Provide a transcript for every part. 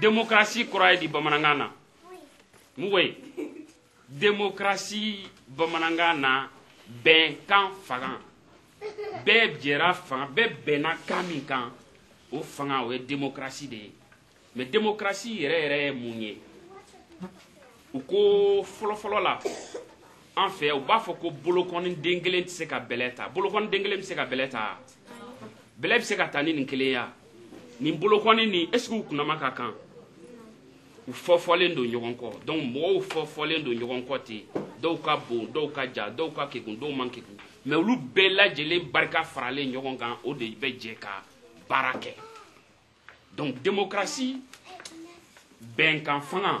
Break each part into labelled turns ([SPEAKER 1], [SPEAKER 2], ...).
[SPEAKER 1] démocratie kura ye di bamanankan na mugoyi démocratie bamanankan na bɛnkan fanga bɛɛ jɛra fanga bɛɛ bɛnna kan min kan o fanga o ye démocratie de ye mais démocratie yɛrɛ yɛrɛ ye mun ye u ko fɔlɔfɔlɔ la an fɛ u b'a fɔ ko bolokɔni den kelen tɛ se ka bɛlɛ ta bolokɔni den kelen bɛ se ka bɛlɛ ta bɛlɛ bɛ se ka ta ni nin kelen ya nin bolokɔni nin est ce que u kunama ka kan u fɔfɔlen don ɲɔgɔn kɔ donc mɔgɔw fɔfɔlen don ɲɔgɔn kɔ ten dɔw ka bon dɔw ka ja dɔw ka kegun dɔw man kegun mais olu bɛɛ lajɛlen barika faralen ɲɔgɔn kan o de bɛ jɛ ka baara kɛ donc démocratie bɛnkan fanga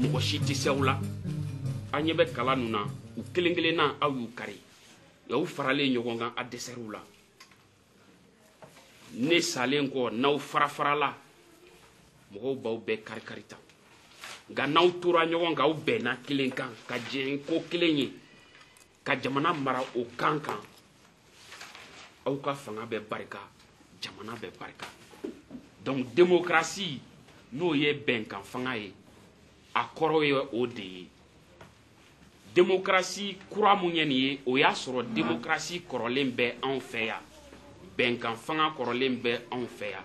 [SPEAKER 1] mɔgɔ si tɛ sɛw la an ɲɛ bɛ kala ninnu na u kelen kelenna aw y'u kari y'aw faralen ɲɔgɔn kan a dɛsɛr'u la ne salen kɔ n'aw farafarala mɔgɔw b'aw bɛɛ karikari ta nka n'aw tora ɲɔgɔn kan aw bɛnna kelen kan ka jɛn ko kelen ye ka jamana mara o kan kan aw ka fanga bɛ barika jamana bɛ barika donc démocratie n'o ye bɛnkan fanga ye a kɔrɔ ye o de ye démocratie kura mun ye nin ye o y'a sɔrɔ démocratie kɔrɔlen bɛ anw fɛ yan bɛnkan fanga kɔrɔlen bɛ anw fɛ yan